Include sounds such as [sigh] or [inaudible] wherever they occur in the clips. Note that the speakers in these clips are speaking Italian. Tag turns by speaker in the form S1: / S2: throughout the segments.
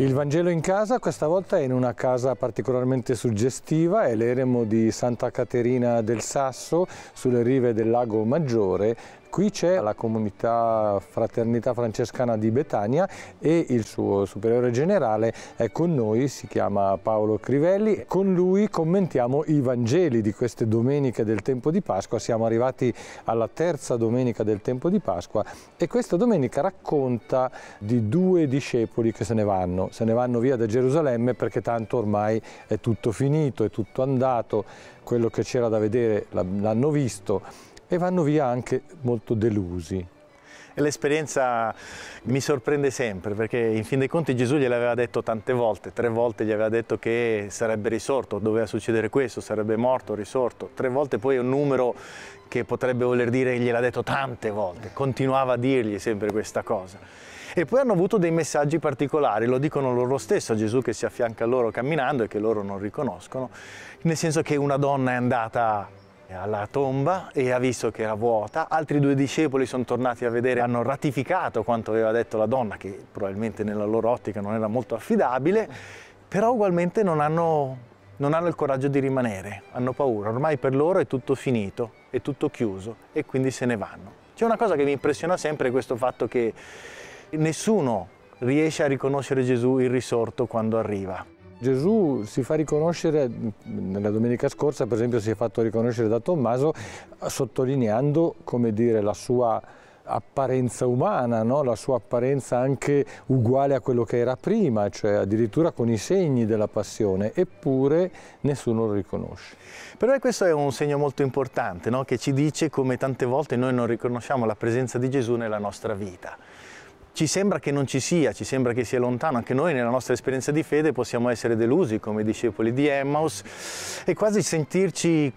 S1: Il Vangelo in casa questa volta è in una casa particolarmente suggestiva, è l'eremo di Santa Caterina del Sasso sulle rive del lago Maggiore Qui c'è la comunità Fraternità Francescana di Betania e il suo superiore generale è con noi, si chiama Paolo Crivelli. Con lui commentiamo i Vangeli di queste domeniche del tempo di Pasqua. Siamo arrivati alla terza domenica del tempo di Pasqua e questa domenica racconta di due discepoli che se ne vanno. Se ne vanno via da Gerusalemme perché tanto ormai è tutto finito, è tutto andato, quello che c'era da vedere l'hanno visto e vanno via anche molto delusi.
S2: L'esperienza mi sorprende sempre perché in fin dei conti Gesù gliel'aveva detto tante volte, tre volte gli aveva detto che sarebbe risorto, doveva succedere questo, sarebbe morto, risorto, tre volte poi è un numero che potrebbe voler dire gliel'ha detto tante volte, continuava a dirgli sempre questa cosa. E poi hanno avuto dei messaggi particolari, lo dicono loro stesso, Gesù che si affianca a loro camminando e che loro non riconoscono, nel senso che una donna è andata alla tomba e ha visto che era vuota. Altri due discepoli sono tornati a vedere, hanno ratificato quanto aveva detto la donna, che probabilmente nella loro ottica non era molto affidabile, però ugualmente non hanno, non hanno il coraggio di rimanere, hanno paura. Ormai per loro è tutto finito, è tutto chiuso e quindi se ne vanno. C'è una cosa che mi impressiona sempre, questo fatto che nessuno riesce a riconoscere Gesù il risorto quando arriva.
S1: Gesù si fa riconoscere, nella domenica scorsa per esempio si è fatto riconoscere da Tommaso sottolineando dire, la sua apparenza umana, no? la sua apparenza anche uguale a quello che era prima, cioè addirittura con i segni della passione, eppure nessuno lo riconosce.
S2: Per me questo è un segno molto importante, no? che ci dice come tante volte noi non riconosciamo la presenza di Gesù nella nostra vita ci sembra che non ci sia, ci sembra che sia lontano, anche noi nella nostra esperienza di fede possiamo essere delusi come discepoli di Emmaus e quasi sentirci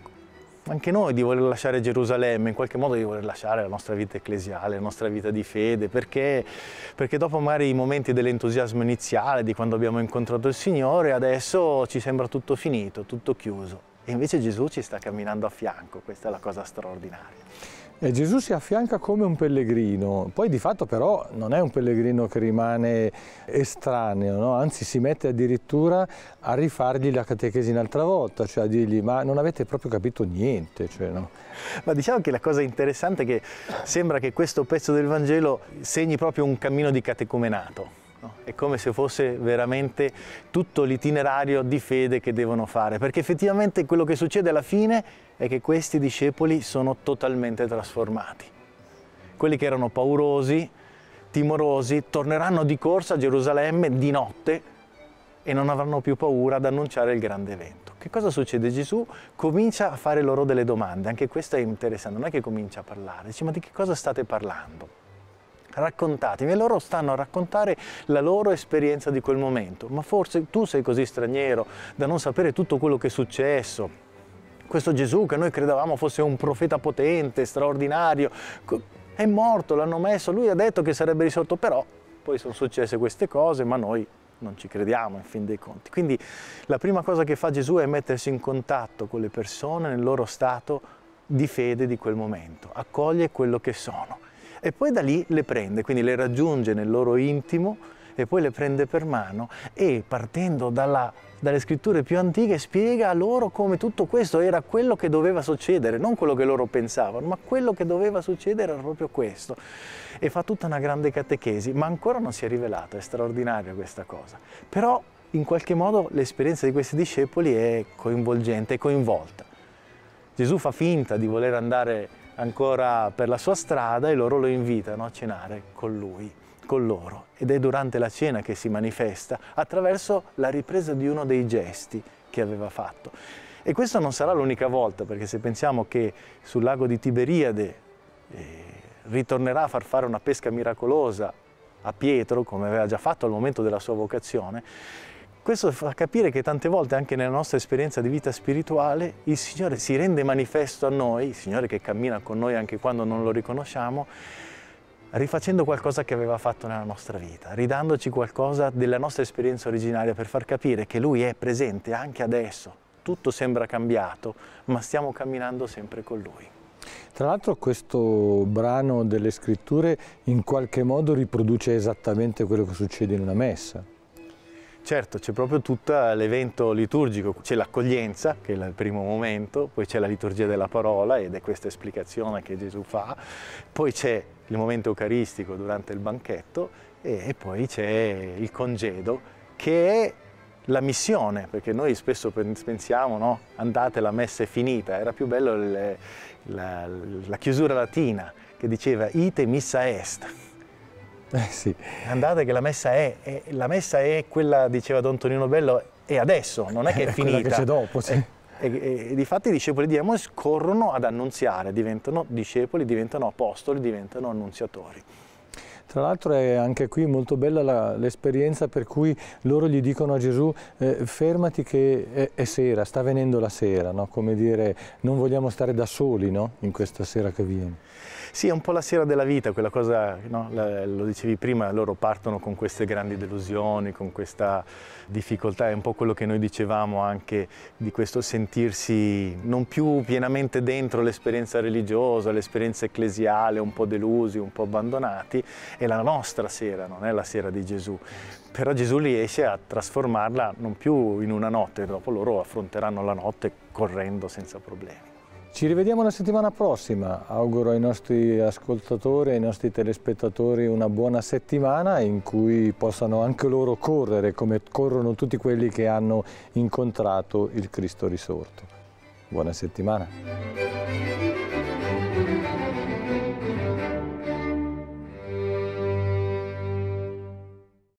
S2: anche noi di voler lasciare Gerusalemme, in qualche modo di voler lasciare la nostra vita ecclesiale, la nostra vita di fede, perché, perché dopo magari i momenti dell'entusiasmo iniziale, di quando abbiamo incontrato il Signore, adesso ci sembra tutto finito, tutto chiuso. E invece Gesù ci sta camminando a fianco, questa è la cosa straordinaria.
S1: E Gesù si affianca come un pellegrino, poi di fatto però non è un pellegrino che rimane estraneo, no? anzi si mette addirittura a rifargli la catechesi un'altra volta, cioè a dirgli ma non avete proprio capito niente. Cioè, no?
S2: Ma diciamo che la cosa interessante è che sembra che questo pezzo del Vangelo segni proprio un cammino di catecumenato. No? È come se fosse veramente tutto l'itinerario di fede che devono fare, perché effettivamente quello che succede alla fine è che questi discepoli sono totalmente trasformati. Quelli che erano paurosi, timorosi, torneranno di corsa a Gerusalemme di notte e non avranno più paura ad annunciare il grande evento. Che cosa succede? Gesù comincia a fare loro delle domande, anche questo è interessante, non è che comincia a parlare, dice ma di che cosa state parlando? Raccontatemi e loro stanno a raccontare la loro esperienza di quel momento. Ma forse tu sei così straniero da non sapere tutto quello che è successo. Questo Gesù che noi credevamo fosse un profeta potente, straordinario, è morto, l'hanno messo, lui ha detto che sarebbe risorto, però poi sono successe queste cose, ma noi non ci crediamo in fin dei conti. Quindi la prima cosa che fa Gesù è mettersi in contatto con le persone nel loro stato di fede di quel momento, accoglie quello che sono e poi da lì le prende, quindi le raggiunge nel loro intimo e poi le prende per mano e partendo dalla, dalle scritture più antiche spiega loro come tutto questo era quello che doveva succedere, non quello che loro pensavano, ma quello che doveva succedere era proprio questo. E fa tutta una grande catechesi, ma ancora non si è rivelato, è straordinaria questa cosa. Però in qualche modo l'esperienza di questi discepoli è coinvolgente, è coinvolta. Gesù fa finta di voler andare ancora per la sua strada e loro lo invitano a cenare con lui, con loro. Ed è durante la cena che si manifesta attraverso la ripresa di uno dei gesti che aveva fatto. E questa non sarà l'unica volta, perché se pensiamo che sul lago di Tiberiade eh, ritornerà a far fare una pesca miracolosa a Pietro, come aveva già fatto al momento della sua vocazione, questo fa capire che tante volte anche nella nostra esperienza di vita spirituale il Signore si rende manifesto a noi, il Signore che cammina con noi anche quando non lo riconosciamo, rifacendo qualcosa che aveva fatto nella nostra vita, ridandoci qualcosa della nostra esperienza originaria per far capire che Lui è presente anche adesso. Tutto sembra cambiato, ma stiamo camminando sempre con Lui.
S1: Tra l'altro questo brano delle scritture in qualche modo riproduce esattamente quello che succede in una messa.
S2: Certo, c'è proprio tutto l'evento liturgico, c'è l'accoglienza, che è il primo momento, poi c'è la liturgia della parola ed è questa esplicazione che Gesù fa, poi c'è il momento eucaristico durante il banchetto e, poi c'è il congedo che è la missione, perché noi spesso pensiamo, no? andate, la messa è finita, era più bello il, la, la chiusura latina che diceva ite missa est,
S1: eh sì.
S2: Andate che la messa è, è, la messa è quella, diceva Don Tonino Bello, è adesso, non è [laughs] che è, è finita.
S1: che c'è dopo, sì.
S2: E, e, e, difatti i discepoli di Amos corrono ad annunziare, diventano discepoli, diventano apostoli, diventano annunziatori.
S1: Tra l'altro è anche qui molto bella l'esperienza per cui loro gli dicono a Gesù eh, fermati che è, è, sera, sta venendo la sera, no? come dire non vogliamo stare da soli no? in questa sera che viene.
S2: Sì, è un po' la sera della vita, quella cosa, no? lo dicevi prima, loro partono con queste grandi delusioni, con questa difficoltà, è un po' quello che noi dicevamo anche di questo sentirsi non più pienamente dentro l'esperienza religiosa, l'esperienza ecclesiale, un po' delusi, un po' abbandonati, è la nostra sera, non è la sera di Gesù. Però Gesù riesce a trasformarla non più in una notte, dopo loro affronteranno la notte correndo senza problemi.
S1: Ci rivediamo la settimana prossima, auguro ai nostri ascoltatori e ai nostri telespettatori una buona settimana in cui possano anche loro correre come corrono tutti quelli che hanno incontrato il Cristo risorto. Buona settimana.